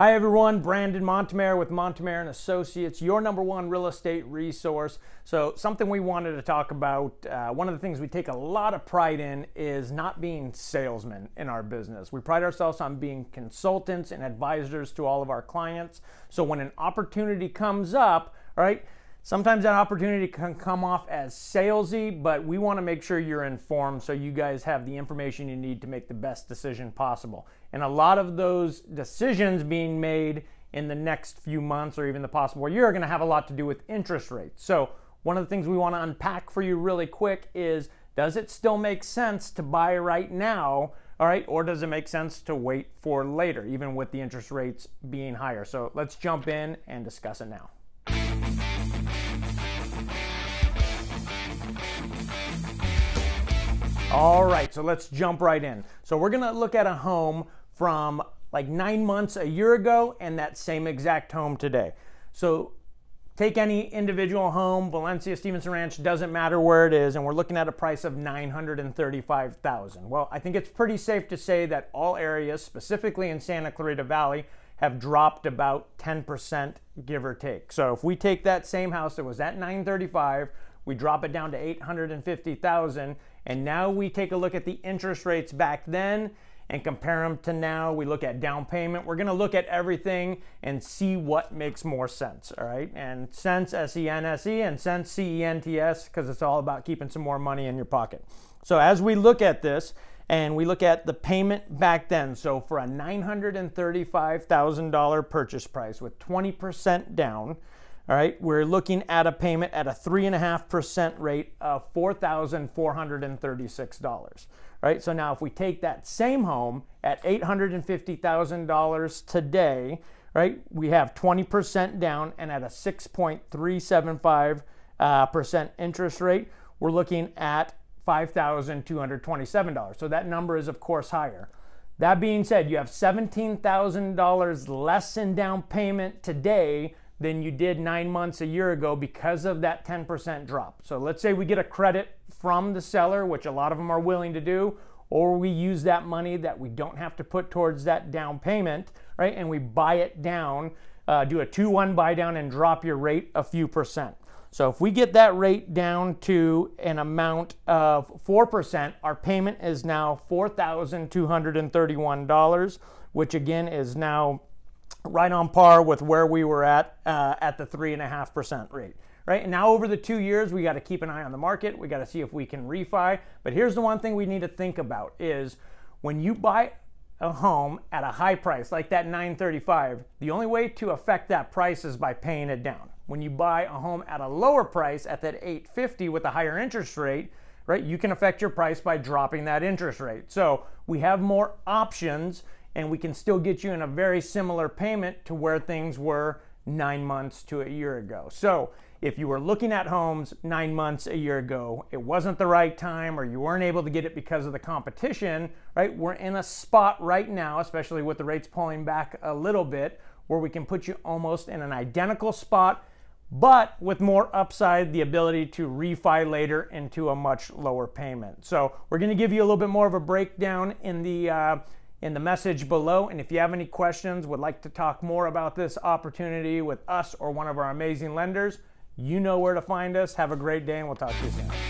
Hi everyone, Brandon Montemayor with Montemayor and Associates, your number one real estate resource. So something we wanted to talk about, uh, one of the things we take a lot of pride in is not being salesmen in our business. We pride ourselves on being consultants and advisors to all of our clients. So when an opportunity comes up, right, Sometimes that opportunity can come off as salesy, but we want to make sure you're informed so you guys have the information you need to make the best decision possible. And a lot of those decisions being made in the next few months or even the possible year are going to have a lot to do with interest rates. So, one of the things we want to unpack for you really quick is does it still make sense to buy right now? All right, or does it make sense to wait for later, even with the interest rates being higher? So, let's jump in and discuss it now. All right, so let's jump right in. So we're gonna look at a home from like nine months a year ago and that same exact home today. So take any individual home, Valencia, Stevenson Ranch, doesn't matter where it is, and we're looking at a price of 935000 Well, I think it's pretty safe to say that all areas, specifically in Santa Clarita Valley, have dropped about 10% give or take. So if we take that same house that was at 935, we drop it down to 850,000 and now we take a look at the interest rates back then and compare them to now. We look at down payment. We're going to look at everything and see what makes more sense, all right? And sense S E N S E and sense C E N T S because it's all about keeping some more money in your pocket. So as we look at this, and we look at the payment back then. So for a $935,000 purchase price with 20% down, all right, we're looking at a payment at a 3.5% rate of $4,436. Right, so now if we take that same home at $850,000 today, right, we have 20% down and at a 6.375 uh, percent interest rate, we're looking at $5,227. So that number is, of course, higher. That being said, you have $17,000 less in down payment today than you did nine months a year ago because of that 10% drop. So let's say we get a credit from the seller, which a lot of them are willing to do, or we use that money that we don't have to put towards that down payment, right? And we buy it down, uh, do a 2 1 buy down and drop your rate a few percent. So if we get that rate down to an amount of 4%, our payment is now $4,231, which again is now right on par with where we were at uh, at the 3.5% rate. Right? And now over the two years, we got to keep an eye on the market. We got to see if we can refi. But here's the one thing we need to think about is when you buy a home at a high price like that 935, the only way to affect that price is by paying it down. When you buy a home at a lower price at that 850 with a higher interest rate, right, you can affect your price by dropping that interest rate. So we have more options and we can still get you in a very similar payment to where things were nine months to a year ago. So if you were looking at homes nine months a year ago, it wasn't the right time or you weren't able to get it because of the competition, right? We're in a spot right now, especially with the rates pulling back a little bit, where we can put you almost in an identical spot, but with more upside, the ability to refi later into a much lower payment. So we're gonna give you a little bit more of a breakdown in the uh, in the message below. And if you have any questions, would like to talk more about this opportunity with us or one of our amazing lenders, you know where to find us. Have a great day, and we'll talk to you soon.